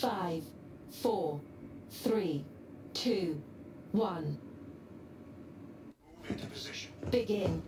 Five, four, three, two, one. Move into position. Begin.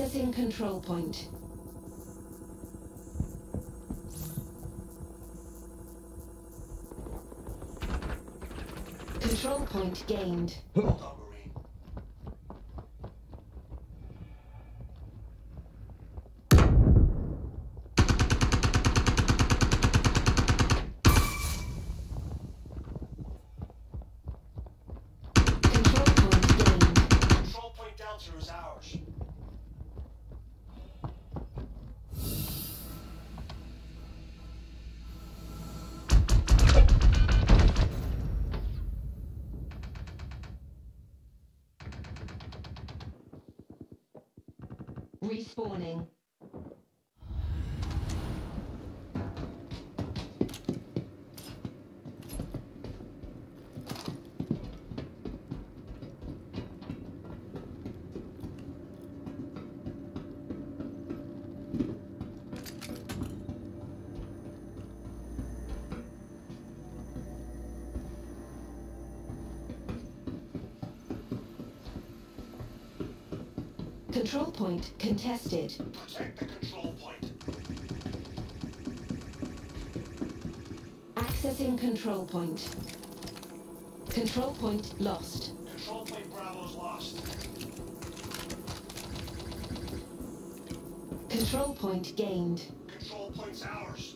Accessing control point. Control point gained. Respawning. Control point contested. Protect the control point. Accessing control point. Control point lost. Control point Bravo's lost. Control point gained. Control point's ours.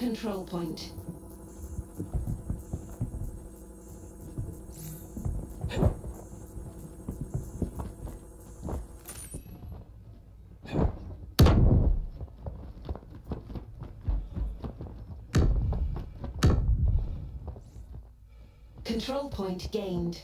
Control point. Control point gained.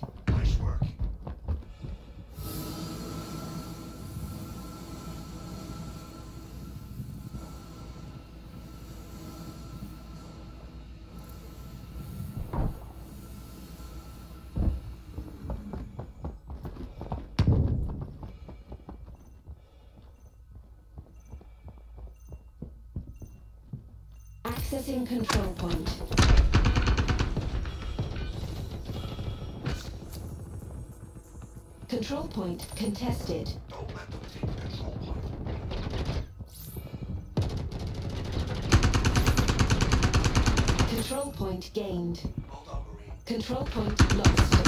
Accessing control point. Control point contested. Control point. Gained. Control point. Lost.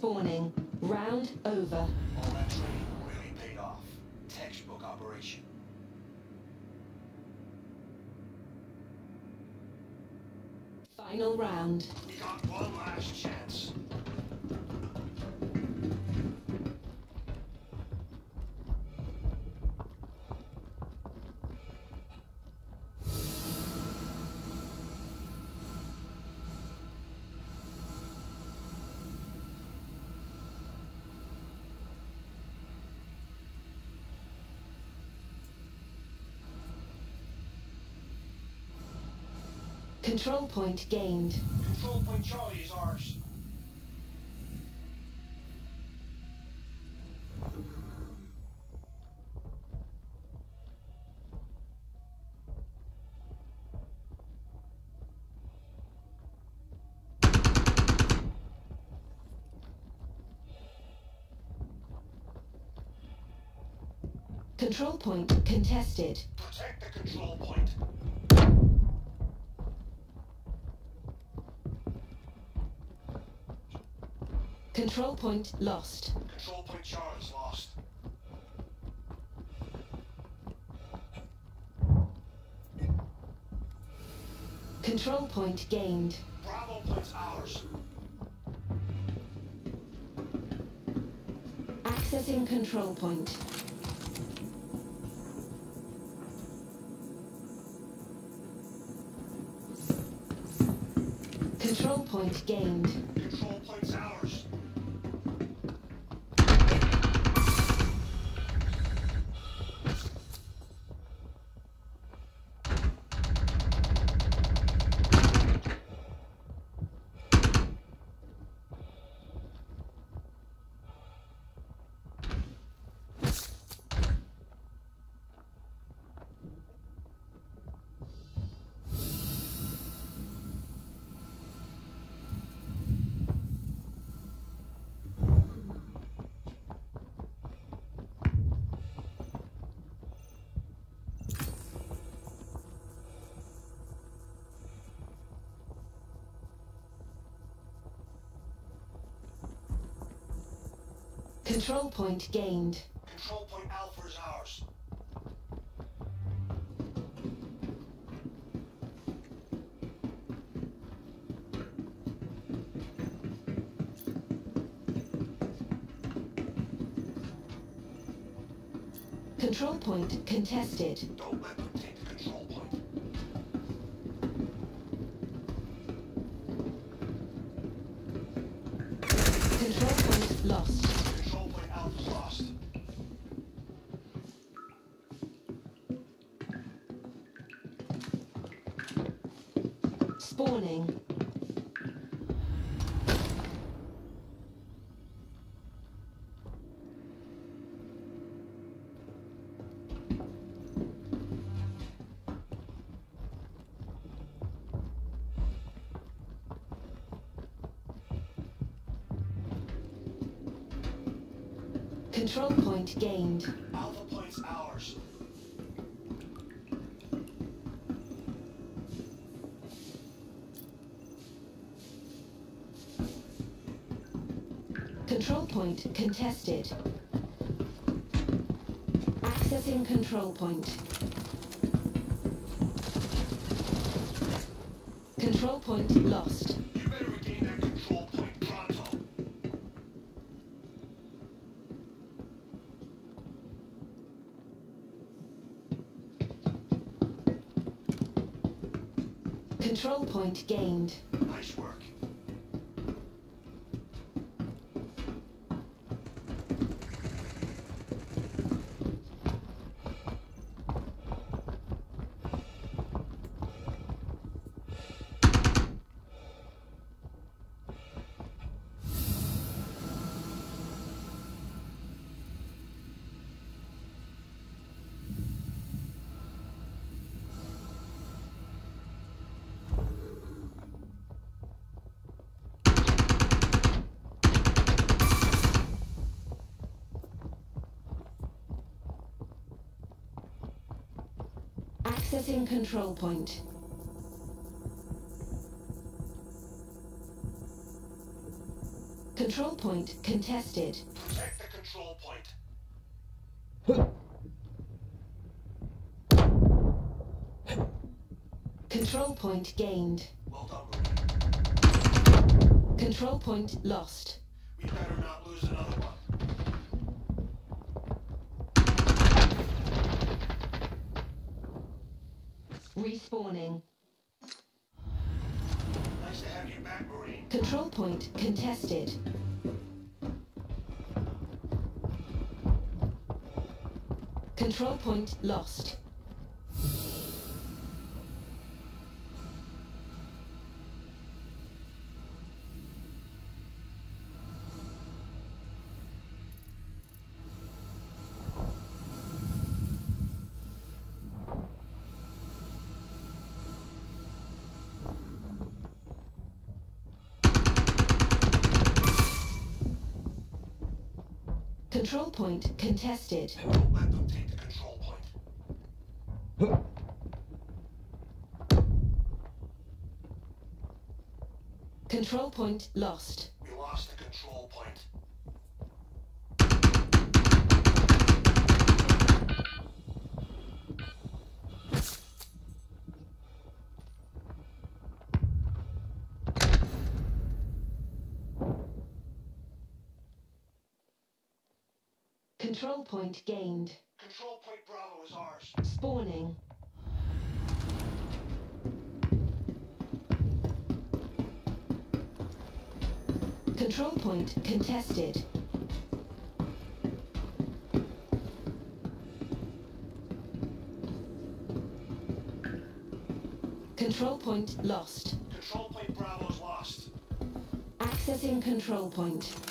Respawning. Round over. All that training really paid off. Textbook operation. Final round. Control point gained. Control point Charlie is ours. Control point contested. Protect the control point. Control point lost. Control point Charlie's lost. Control point gained. Bravo point's ours. Accessing control point. Control point gained. Control point's ours. Control point gained. Control point Alpha is ours. Control point contested. Don't let Spawning. Control point gained. Alpha point's ours. Control point contested. Accessing control point. Control point lost. You better regain that control point pronto. Control point gained. Nice work. Accessing control point. Control point contested. Protect the control point. Control point gained. Well done, Control point lost. We better not lose another one. Respawning. Nice to have you back, Marine. Control point contested. Control point lost. Control point contested. Don't let them take the control point. Control point lost the control point. Control point gained. Control point Bravo is ours. Spawning. Control point contested. Control point lost. Control point Bravo is lost. Accessing control point.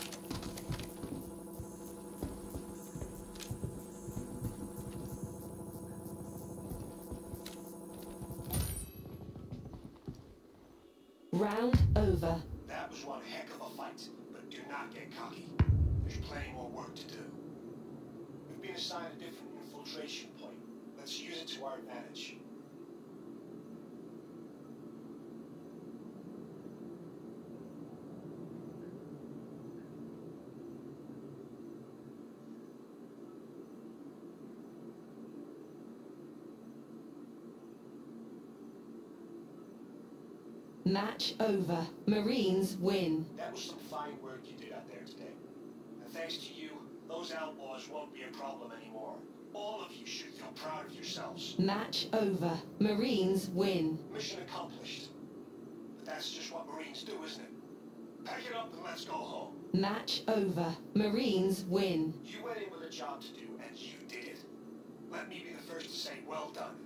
Not get cocky. There's plenty more work to do. We've been assigned a different infiltration point. Let's use it to our advantage. Match over. Marines win. That was some fine work you did out there today. And thanks to you, those outlaws won't be a problem anymore. All of you should feel proud of yourselves. Match over. Marines win. Mission accomplished. But that's just what Marines do, isn't it? Pack it up and let's go home. Match over. Marines win. You went in with a job to do, and you did it. Let me be the first to say well done.